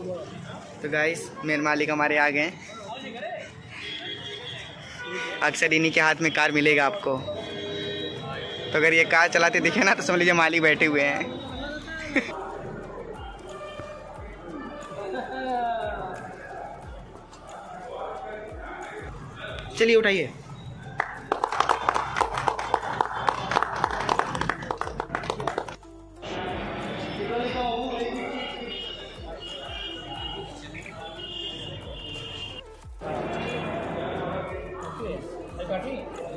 तो गाइस मेरे मालिक हमारे आ गए अक्सर इन्हीं के हाथ में कार मिलेगा आपको। तो अगर ये कार चलाते दिखे ना तो समझ लीजिए मालिक बैठे हुए हैं। चलिए उठाइए। Okay.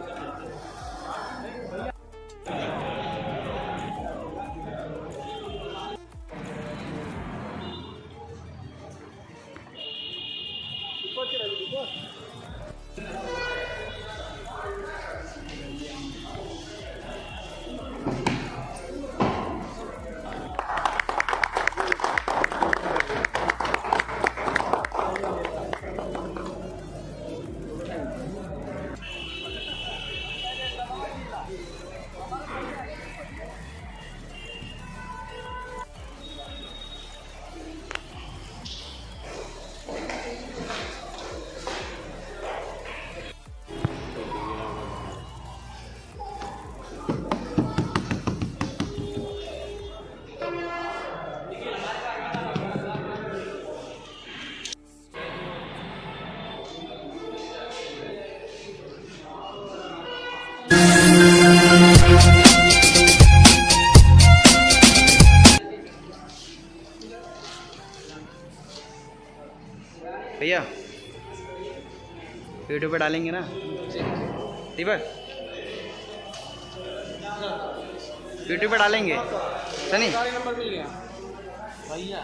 यूट्यूब पे डालेंगे ना? दीपक? यूट्यूब पर डालेंगे। सनी? भैया।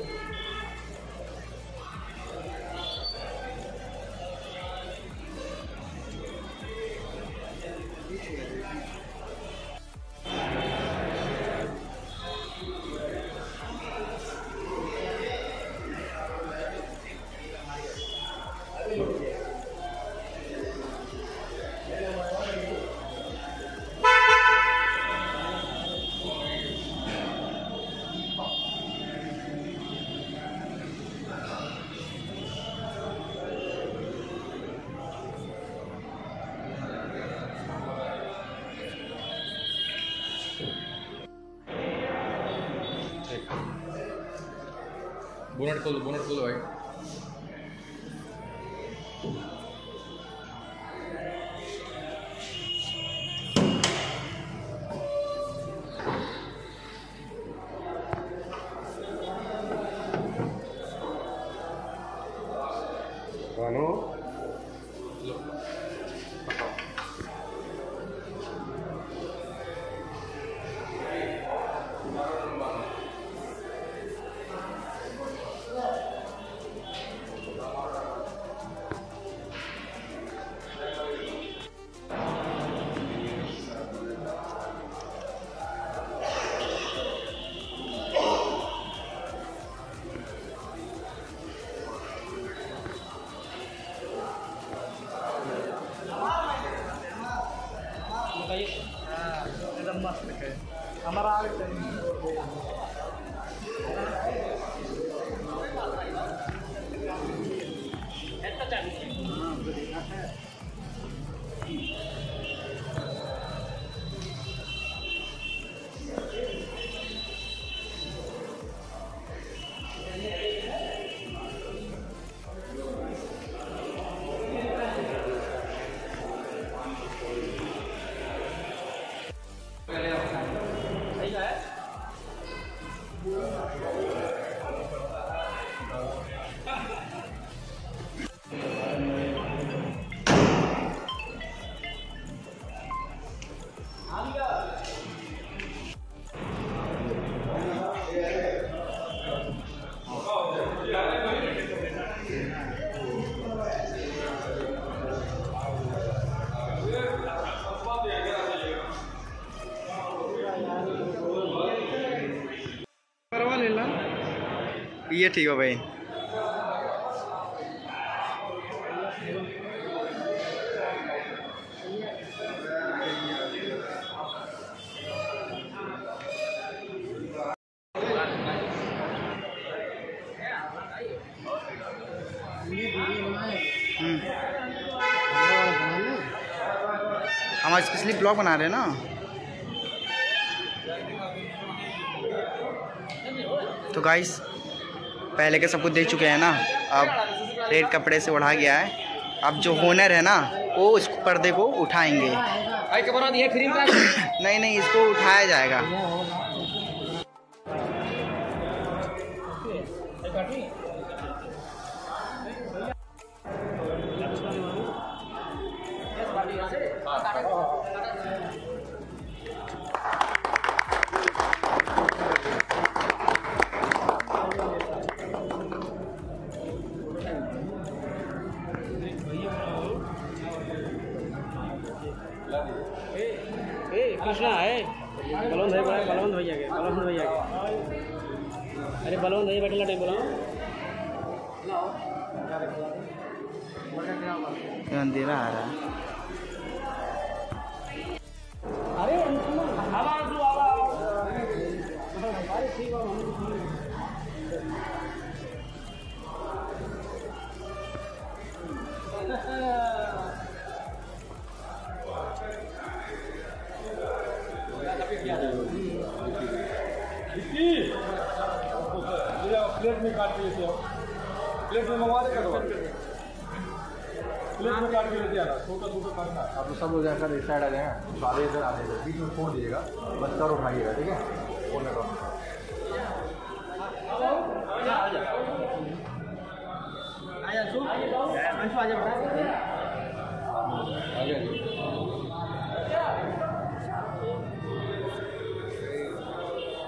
Boa noite, boa noite, boa. ये ठीक हो भाई हम्म। हम आज स्पेशली ब्लॉग बना रहे हैं ना तो गाइस पहले के सब कुछ दे चुके हैं ना अब रेड कपड़े से उड़ा गया है। अब जो होनर है ना वो उस पर्दे को उठाएँगे। नहीं नहीं इसको उठाया जाएगा। में मंगवा दे कटवा प्लेट में काट के लेते आना छोटा छोटा काटना आप तो सब लोग जाकर इस साइड आ जाएँगे तो आधे इधर आधे इधर बीच में फोड़ दीजिएगा बस कर उठाइएगा ठीक है? आजा आजा आगे। आइए।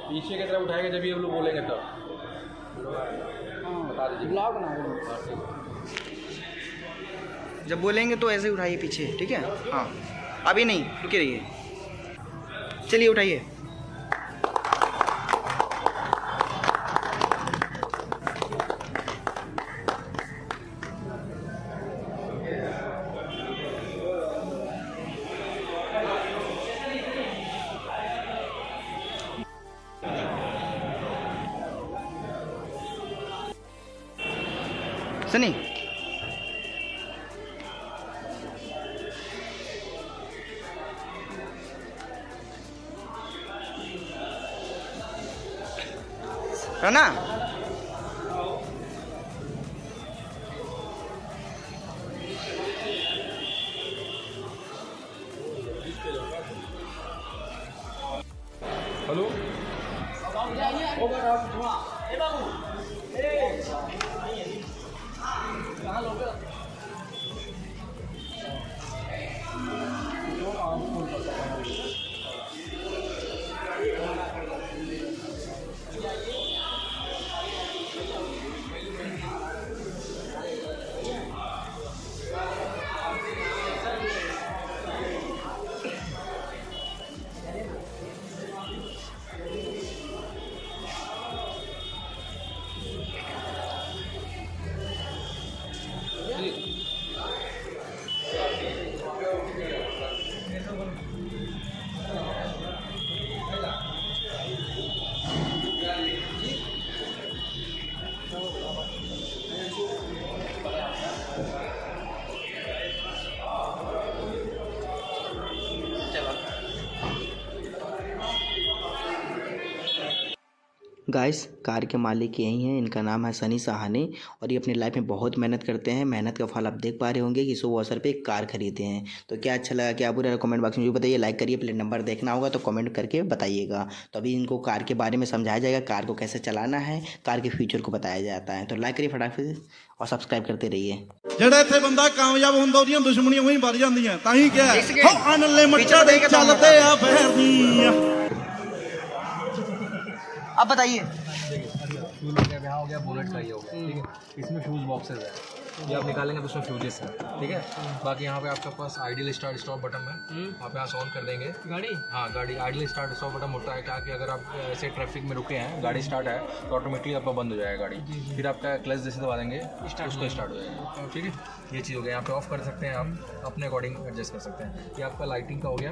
पीछे की तरफ़ उठाएँगे जब ये लोग बोलेंगे तब। ब्लॉग बना। जब बोलेंगे तो ऐसे उठाइए पीछे, ठीक है? हाँ। अभी नहीं रुके रहिए। चलिए उठाइए। सनी है アンバッジです。गाइस कार के मालिक यही हैं इनका नाम है सनी सहानी और ये अपनी लाइफ में बहुत मेहनत करते हैं मेहनत का फल आप देख पा रहे होंगे कि सो अवसर पे एक कार खरीदे हैं तो क्या अच्छा लगा क्या बुरा कमेंट बॉक्स में मुझे बताइए लाइक करिए प्लेट नंबर देखना होगा तो कमेंट करके बताइएगा तो अभी इनको कार के बारे में समझाया जाएगा कार को कैसे चलाना है कार के फ्यूचर को बताया जाता है तो लाइक करिए फटाफट और सब्सक्राइब करते रहिए ਜਿਹੜਾ ਇੱਥੇ ਬੰਦਾ ਕਾਮਯਾਬ ਹੁੰਦਾ ਉਹਦੀਆਂ ਦੁਸ਼ਮਣੀਆਂ ਉਹੀ ਵੱਧ ਜਾਂਦੀਆਂ ਤਾਂ ਹੀ ਕਿਹਾ ਇਸ ਕੇ- ਹੋ ਅਨਲਿਮਟਡ ਪਿੱਛੇ ਦੇਖ ਕੇ ਤਾਂ ਚੱਲਦੇ ਆ ਫੇਰਦੀਆਂ अब बताइए। शूज़ हो गया हो गया बुलेट का ये हो गया, ठीक है? इसमें शूज़ बॉक्सेस है। ये आप निकालेंगे तो उसमें फ्यूजेस है ठीक है? बाकी यहाँ पे आपके पास आइडियल स्टार्ट स्टॉप बटन है। आप यहाँ से ऑन कर देंगे। गाड़ी? हाँ गाड़ी। आइडियल स्टार्ट स्टॉप बटन होता है क्या कि अगर आप ऐसे ट्रैफ़िक में रुके हैं गाड़ी स्टार्ट है तो ऑटोमेटिकली आपका बंद हो जाएगा गाड़ी। फिर आपका क्लच जैसे दबा देंगे उसको स्टार्ट हो जाएगा। ठीक है? ये चीज़ हो गया। यहाँ पे ऑफ़ कर सकते हैं आप अपने अकॉर्डिंग एडजस्ट कर सकते हैं। ये आपका लाइटिंग का हो गया।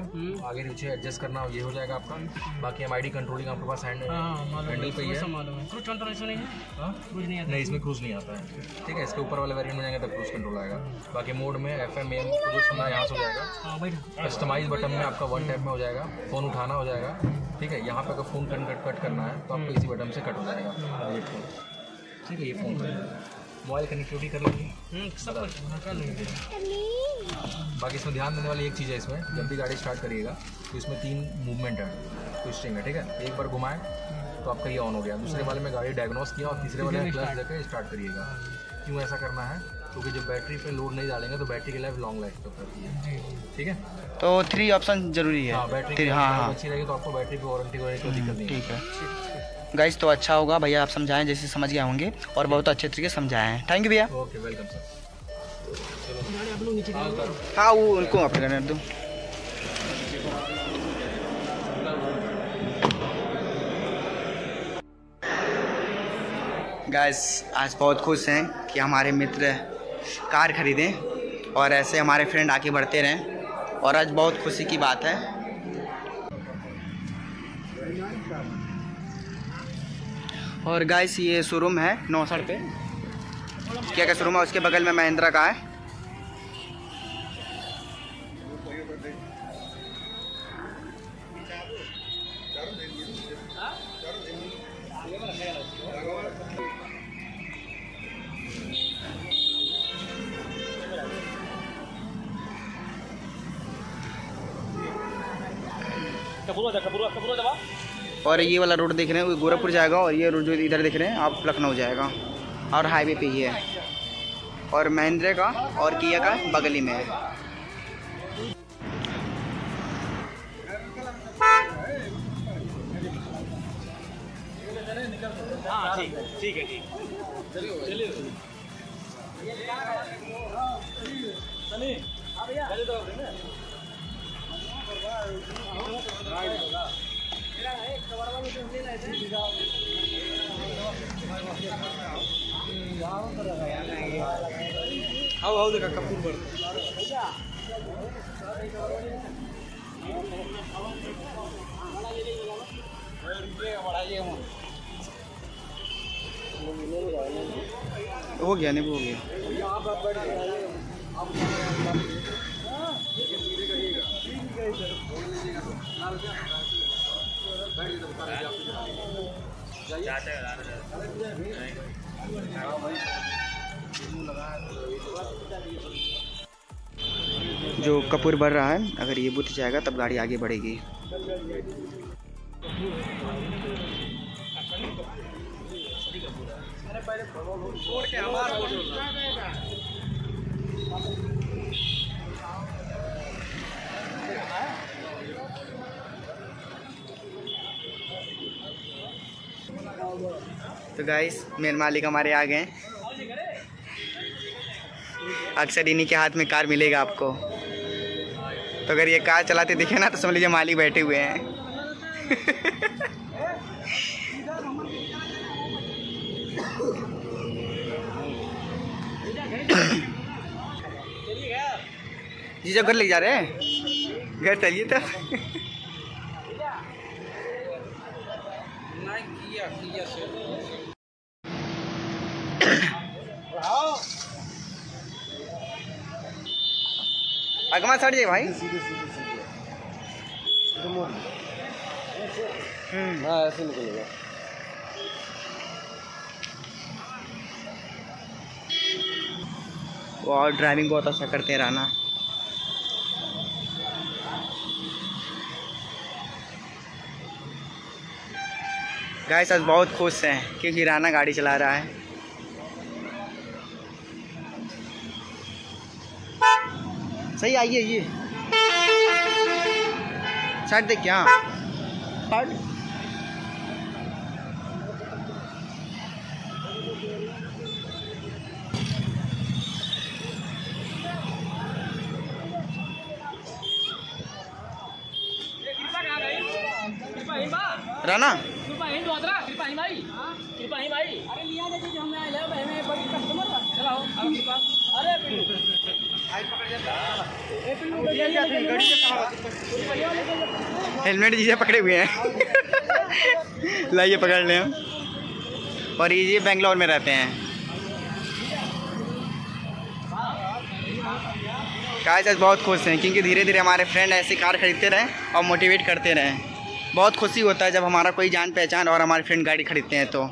आगे नीचे एडजस्ट करना ये हो जाएगा आपका। बाकी एम आई कंट्रोलिंग आपके पास हैंड हैंडल पे ही है। क्रूज नहीं है? हाँ? क्रूज नहीं आता। नहीं इसमें क्रूज नहीं आता है। ठीक है? इसके ऊपर वाले वेरिएंट में जाएँगे तब क्रूज कंट्रोल आएगा। बाकी मोड में एफ़ एम एम जो सुनना यहाँ से हो जाएगा। हाँ कस्टमाइज बटन में आपका वन टैप में हो जाएगा। फ़ोन उठाना हो जाएगा। ठीक है यहाँ पे अगर फ़ोन कट कट कट करना है तो आपको इसी बटन से कट हो जाएगा। ठीक है ये फ़ोन मोबाइल कनेक्टिविटी कर लेंगे हम्म, सब हाँ, कर लेंगे। बाकी इसमें ध्यान देने वाली एक चीज़ है इसमें। जब भी गाड़ी स्टार्ट करिएगा तो इसमें तीन मूवमेंट है। ट्विस्टिंग है ठीक है? एक बार घुमाएँ तो आपका ये ऑन हो गया। दूसरे वाले में गाड़ी डायग्नोस किया और तीसरे वाले में क्लच देकर स्टार्ट करिएगा। क्यों ऐसा करना है? क्योंकि जब बैटरी पे लोड नहीं डालेंगे तो बैटरी की लाइफ लॉन्ग लाइफ तक करती है। ठीक है? तो थ्री ऑप्शन ज़रूरी है। हाँ बैटरी थ्री हाँ हाँ। अच्छी रहेगी तो आपको बैटरी की वारंटी वगैरह कोई दिक्कत नहीं ठीक है। गाइस तो अच्छा होगा भैया आप समझाएँ जैसे समझ गए होंगे और बहुत अच्छे तरीके से समझाए। हैं थैंक यू भैया ओके वेलकम सर हाँ वो उनको आप करने दो। गाइस आज बहुत खुश हैं कि हमारे मित्र कार खरीदें और ऐसे हमारे फ्रेंड आगे बढ़ते रहें। और आज बहुत खुशी की बात है। और गाइस ये शोरूम है नौ सड़ पे क्या क्या शोरूम है? उसके बगल में महिंद्रा का है। और ये वाला रोड देख रहे हैं वो गोरखपुर जाएगा और ये रोड जो इधर देख रहे हैं आप लखनऊ जाएगा और हाईवे पे ही है। और महिंद्रा का और किया का बगल ही में है। हाँ ठीक ठीक है ठीक। आओ आओ देखा कपूर पर हो? गया नहीं वो हो गया। जो कपूर बढ़ रहा है अगर ये बुत जाएगा तब गाड़ी आगे बढ़ेगी। तो गाइस मेरे मालिक हमारे आ गए अक्सर इन्हीं के हाथ में कार मिलेगा आपको। तो अगर ये कार चलाते दिखे ना तो समझ लीजिए मालिक बैठे हुए हैं। जी, जब घर ले जा रहे हैं? घर चलिए तब। अगमा सड़ जाए भाई। हम्म। हाँ ऐसे निकलेगा। वो और ड्राइविंग बहुत अच्छा करते हैं राना। गाइस आज बहुत खुश हैं क्योंकि राना गाड़ी चला रहा है। सही आइए ये साइड देख क्या साइड हेलमेट जिसे पकड़े हुए हैं। लाइए, पकड़ लें। और ये बेंगलोर में रहते हैं। आज बहुत खुश हैं, क्योंकि धीरे धीरे हमारे फ्रेंड ऐसी कार खरीदते रहें और मोटिवेट करते रहें। बहुत खुशी होता है जब हमारा कोई जान पहचान और हमारे फ्रेंड गाड़ी खरीदते हैं तो।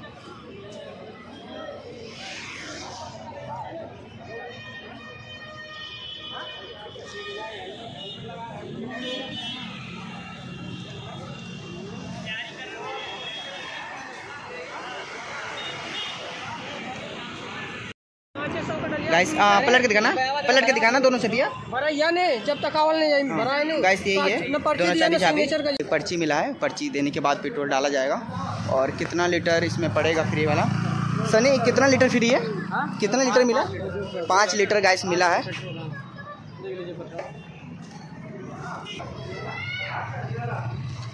गाइस पलट के दिखाना। पलट के दिखाना दोनों से भैया भरा ने जब तक आवल नहीं गाइस यही है। पर्ची दोनों दिया चाबी पर्ची मिला है। पर्ची देने के बाद पेट्रोल डाला जाएगा। और कितना लीटर इसमें पड़ेगा फ्री वाला? सनी कितना लीटर फ्री है? कितना लीटर मिला? पाँच लीटर गैस मिला है।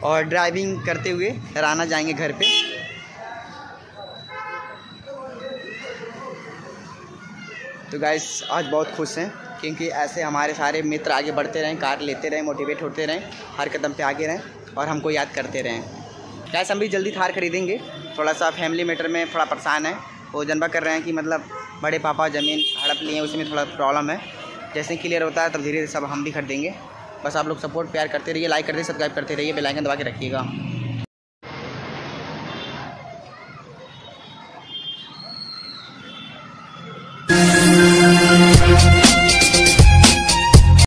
और ड्राइविंग करते हुए राना जाएँगे घर पे। तो गाइस आज बहुत खुश हैं, क्योंकि ऐसे हमारे सारे मित्र आगे बढ़ते रहें, कार लेते रहें मोटिवेट होते रहें, हर कदम पे आगे रहें और हमको याद करते रहें। गैस हम भी जल्दी थार खरीदेंगे। थोड़ा सा फैमिली मैटर में थोड़ा परेशान है। वो जनबा कर रहे हैं कि मतलब बड़े पापा ज़मीन हड़प लिए हैं उसमें थोड़ा प्रॉब्लम है। जैसे क्लियर होता है, तब धीरे धीरे सब हम भी खरीदेंगे। बस आप लोग सपोर्ट प्यार करते रहिए लाइक करते सब्सक्राइब करते रहिए बेल आइकन दबा के रखिएगा।